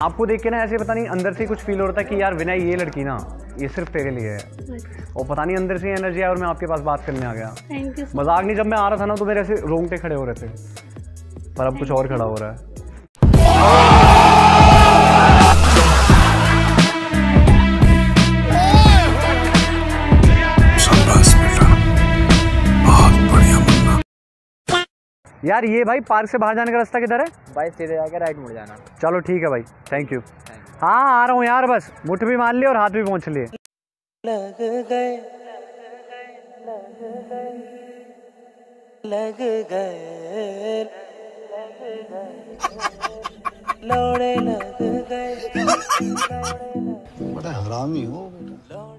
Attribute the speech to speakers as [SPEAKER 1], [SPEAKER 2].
[SPEAKER 1] आपको देख के ना ऐसे पता नहीं अंदर से कुछ फील हो रहा था कि यार विनय ये लड़की ना ये सिर्फ़ तेरे लिए है। और पता नहीं अंदर से एनर्जी आया और मैं आपके पास बात करने आ गया।
[SPEAKER 2] थैंक यू
[SPEAKER 1] मज़ाक नहीं जब मैं आ रहा था ना तो मेरे ऐसे रोंगटे खड़े हो रहे थे। पर अब कुछ और खड़ा हो रहा है। यार ये भाई पार्क से बाहर जाने का रास्ता किधर है?
[SPEAKER 3] भाई सीधे जाके राइट मुड़ जाना।
[SPEAKER 1] चलो ठीक है भाई थैंक यू हाँ आ रहा हूँ यार बस। मुठ भी मान लिए और हाथ भी पहुँच लिए।
[SPEAKER 4] लग गए। लग गए। लौड़े लग गए।
[SPEAKER 5] बड़ा हरामी हो बेटा